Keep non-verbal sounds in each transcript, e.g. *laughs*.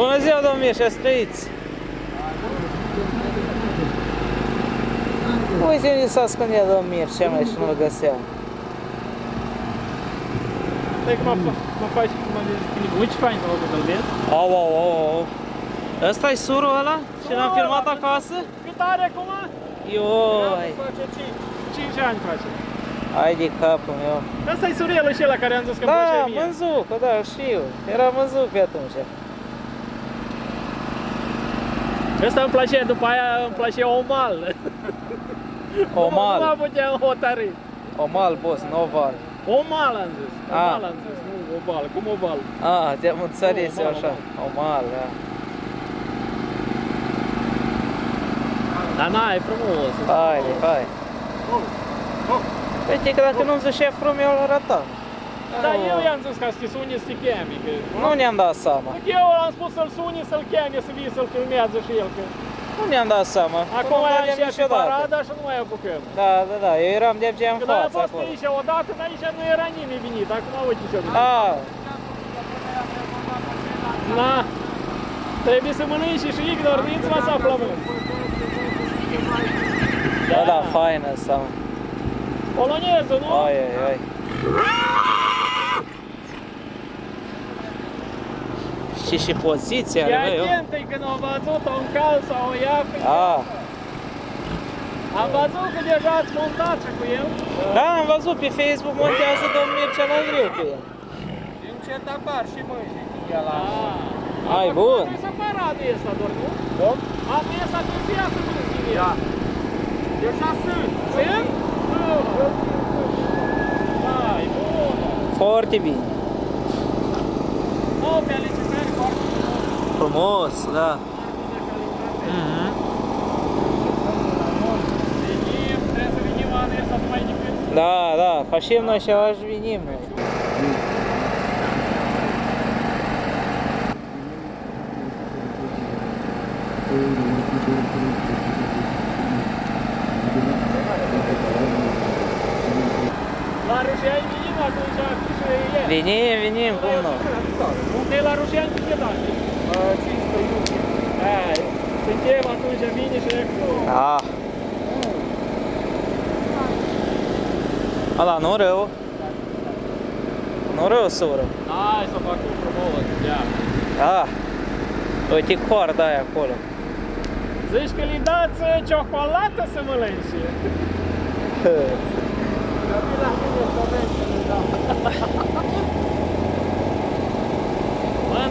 Bună ziua, domnul Mircea, să trăiți! Uite unde s-a ascundea domnul Mircea, mai și nu-l găseam. Stai că mă, faci cum mă zici, uite ce fain făcut, îl vezi? Au, au, au, au. Ăsta-i surul ăla? Ce l-am filmat acasă? Cât are acum? Ioi! Face 5 ani face. Hai de capul meu. Asta e surelul și ăla care am zis că îmi Da, mânzucă, da, știu. Era mânzuc pe atunci. Ăsta îmi place, după aia îmi place omal. *laughs* Omal. *laughs* Nu mă puteam hotărâi. Omal, boss, nu oval. Omal am zis. Ah. Omal am zis, nu oval. Cum oval? Ah, te-am înțeles Omal, eu așa. Omal, da. Dar na, e frumos. Hai, hai. Uite că dacă nu-mi zicea frum, eu l arătam. Dar eu i-am zis ca să te suni să te chemi. Că... Nu ne-am dat seama. Că eu am spus să-l suni, să-l cheme, să vii să-l filmează și el. Că... Nu ne-am dat seama. Acum nu am vedem și pe niciodată. parada și nu mai apucăm. Da, da, da, eu eram de în Când am față fost acolo. aici odată, dar aici nu era nimeni venit. Acum uite ce Ah, Na, trebuie să mănânci și Igor, dinți la să aflăm. da, da, fain ăsta. mă. Poloneză, nu? Ai, ai, ai. Și și poziția E are, eu. atent e când am văzut o cal sau o ia. că- Ah, Am văzut că deja ați montat și cu el. da, am văzut pe Facebook montează domnul Mircea la greu pe el. Încet apar și mâini el la Ah. Ai, bun. Trebuie să paradă ăsta doar, nu? Cum? Am ăsta trebuie să mânci. Da. Deja sunt. Sunt? Ai, bun. Foarte bine. Nu, pe alimentări foarte frumos. Frumos, da. Mhm. Venim, trebuie să venim anul ăsta numai decât. Da, da, facem noi și aș venim noi. La Rușani venim atunci, afișul e el. Venim, venim, cum nu? Unde e la Rușani cu ce dată? 500 iulie. Hai, suntem atunci bine și acolo. Da. Ala, nu rău. Nu rău, soră. Hai să fac un frumos, ia. Da. Uite coarda aia acolo. Zici că li dați uh, ciocolată să mănânce. *laughs* Dar vin la mine să *laughs*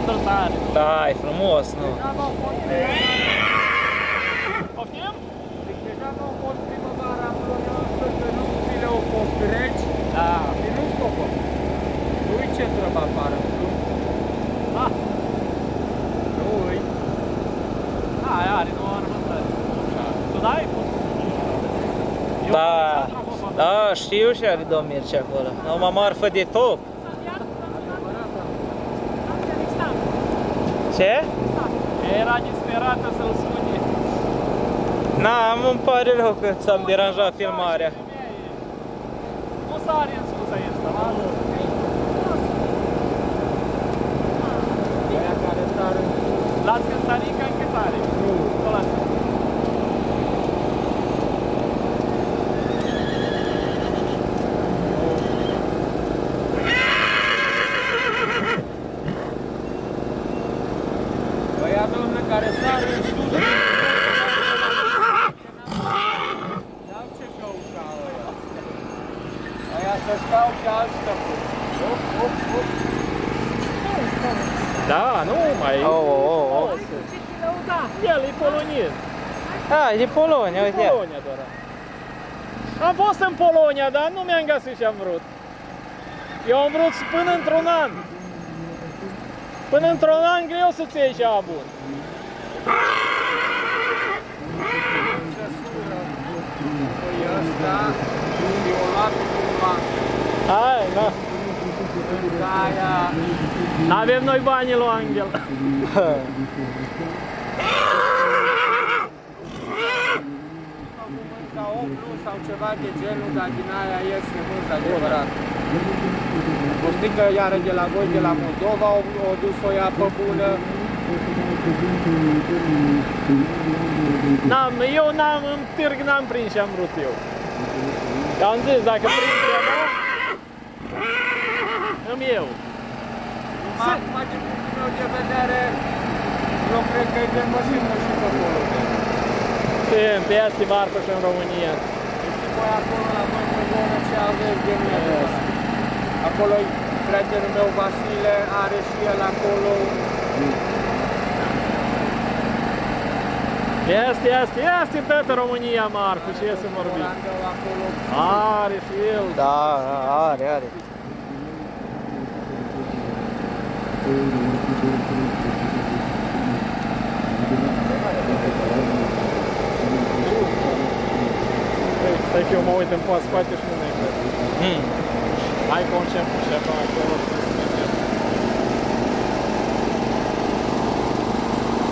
vezi să le dau. Mândru tare. Da, e frumos, nu? Deja n-au fost Poftim? Deci deja n-au fost primăvara plănoasă, că nu zile au fost reci. Da. Și nu stopă. Nu uiți ce trebuie afară. nu? Da. Nu uiți. Da, are, nu are mândră. Tu dai? Eu Da, am fost la da, știu și are domn Mircea acolo. Numai marfă de top. Ce? Era disperată să-l suni. Na, îmi pare rău că ți-am deranjat filmarea. Nu sare în sus ăsta, da? Aia care sar în L-ați cântărit ca în cântare. Nu. Ăla. Băia domnă care sar în sus. N-au ce căuta ăia. Aia să stau și alți stăpâni. Op, op, op. Da, nu mai... Oh, oh, oh, oh. El e polonez. Ah, e de Polonia, uite. ia. Polonia doar. Am fost în Polonia, dar nu mi-am găsit ce am vrut. Eu am vrut până într-un an. Până într-un an greu să-ți iei ceva bun. Păi ăsta i-o luat cu luat. Hai, da. Aia Avem noi banii lui Angel. *laughs* ca 8 luni sau ceva de genul, dar din aia iese mult adevărat. O sticlă iară de la voi, de la Moldova, au, au dus o apă bună, N-am, eu n-am, în târg n-am prins și am vrut eu. Că am zis, dacă prind ceva, îmi eu. Acum, din punctul meu de vedere, eu cred că e de măsimă și pe acolo. Sunt, este marfă și în România. Și voi acolo la voi pe zonă ce aveți de mine. Acolo prietenul meu Vasile are și el acolo. Este, este, este toată România marfă, ce să vorbim. Orlandul acolo. Are și el. Da, are, are. Stai că eu mă uit în poa spate și nu ne cred. Mm. Hai conceptul și acolo acolo.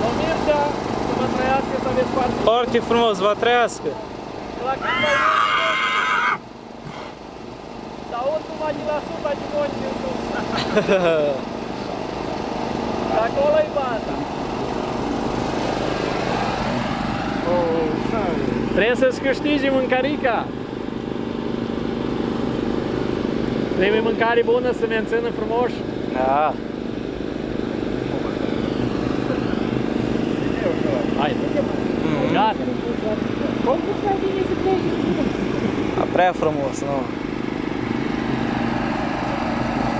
O Mircea, să vă trăiască, să aveți foarte Foarte frumos, vă trăiască. La când mai Dar aud numai de la sub, de moni din sus. Și acolo-i baza. Trebuie să-ți câștigi mâncarica. Trebuie mâncare bună să mențină frumoși. Da. Hai, Mm. gata. A prea frumos, nu?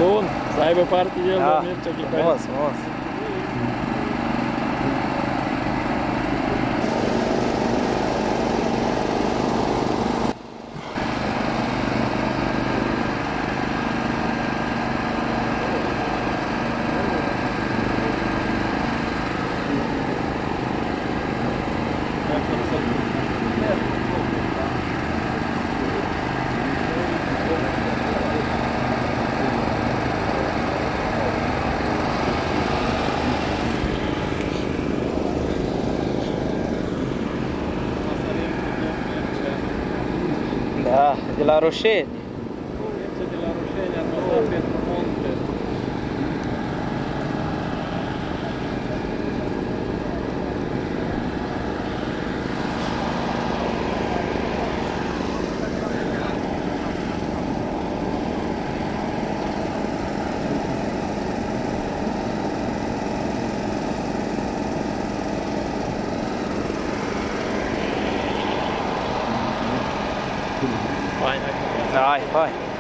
Bun, să aibă parte de el, Da, de Mircea frumos, frumos. La Roșeni. Mircea de la Roșeni a notat pentru monte. Fain, Hai, hai.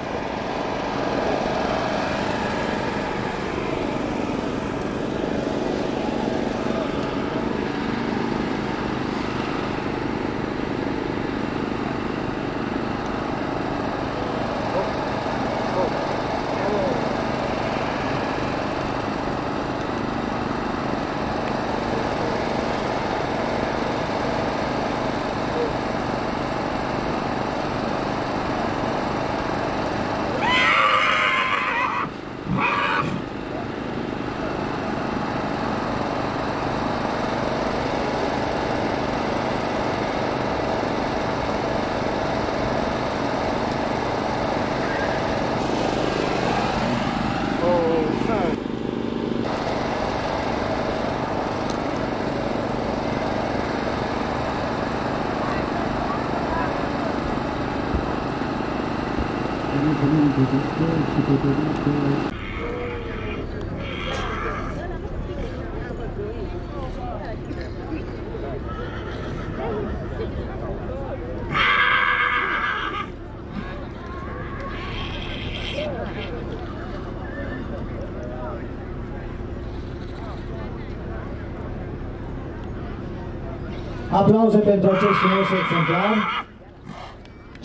Aplauze pentru acest frumos exemplar.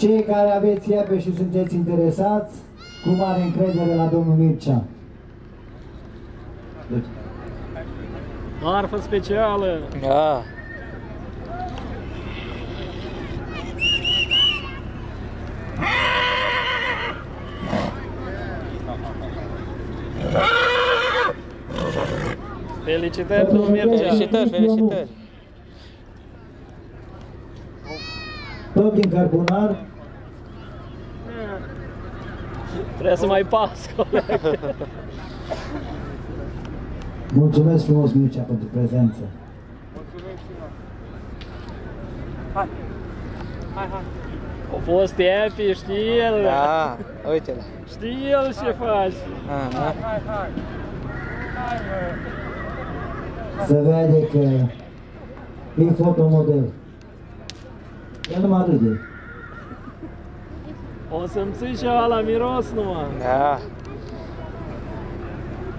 Cei care aveți iepe și sunteți interesați, cu mare încredere la domnul Mircea. Marfă specială. Da. Felicitări, domnul Mircea. Felicitări, felicitări. Tot din carbonar, Trebuie să mai pas, coleg. Mulțumesc frumos, Mircea, pentru prezență. Mulțumim și noi. Hai. Hai, hai. A fost epi, știi el, Da, uite-l. știi el ce faci. Aha. Hai, hai. Hai, mă. Se vede că e fotomodel. нема dedi. Osimsiy shola да